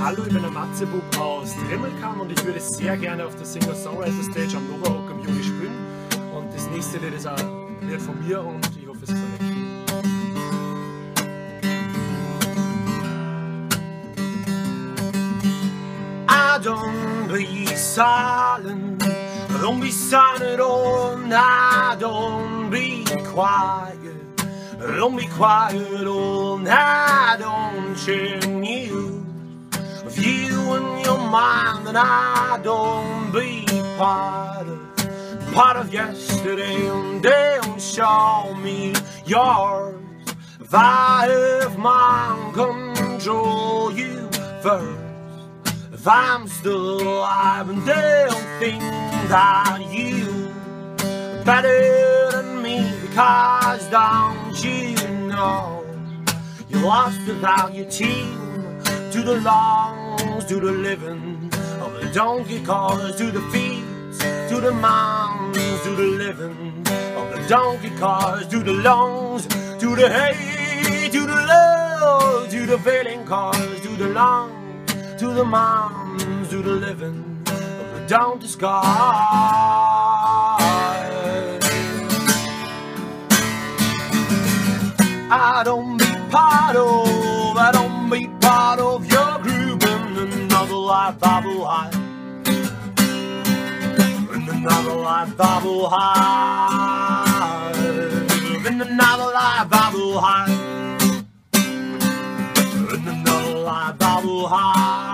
Hallo, ich bin der Matzebub aus Trimmelkamm und ich würde sehr gerne auf der Singer-Songwriter-Stage am Novarock im Juni spielen. Und das nächste Lied ist ein Lied von mir und ich hoffe, es gefällt euch. I don't be silent, don't be silent, oh, I don't be quiet. Don't be quiet all night, don't share mind, and I don't be part of part of yesterday, and don't show me yours. If I have mine, control you first. If I'm still alive, and they'll think that you better than me because don't you know you lost without your team to the longs, to the living of the donkey cars, to the feet, to the mounds, to the living of the donkey cars, to the longs, to the hay, to the low, to the failing cars, to the long, to the mounds, to the living of the donkey cars. I don't be part of, I bubble high. In the novel I bobble high. In the novel I bobble high. In the novel I bobble high.